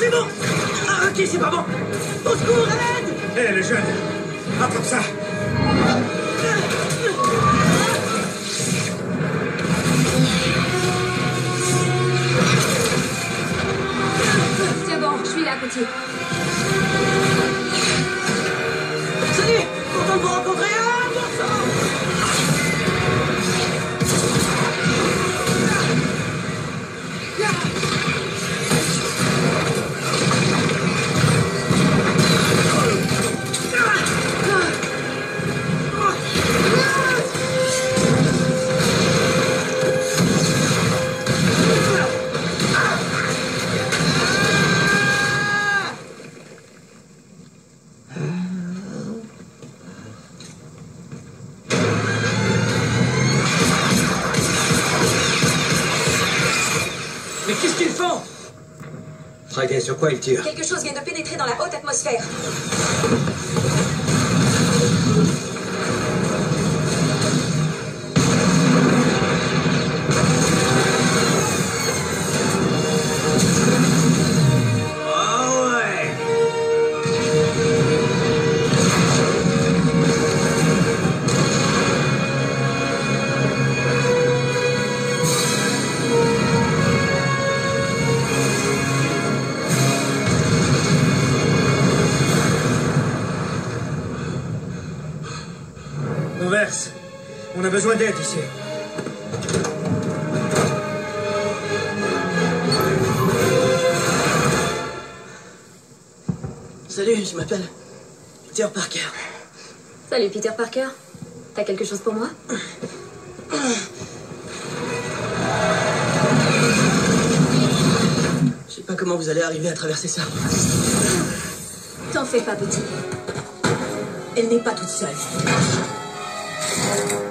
C'est bon Ah, ok, c'est pas bon. Au secours, à l'aide Hé, le jeune Attrape ça. C'est bon, je suis là, petit. Salut. Content de vous rencontrer qu'est-ce qu'ils font Friday, sur quoi il tire Quelque chose vient de pénétrer dans la haute atmosphère. On a besoin d'aide ici. Salut, je m'appelle Peter Parker. Salut, Peter Parker. T'as quelque chose pour moi? Je sais pas comment vous allez arriver à traverser ça. T'en fais pas, petit. Elle n'est pas toute seule. Thank you.